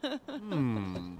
hmm.